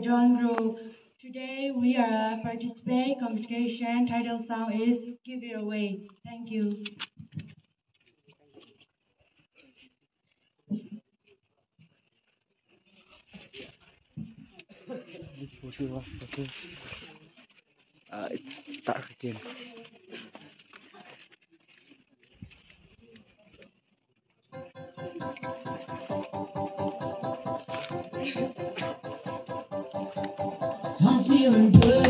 John Group. Today we are participate competition. Title song is Give It Away. Thank you. This photo was okay. Uh, it's dark again. I'm feeling good.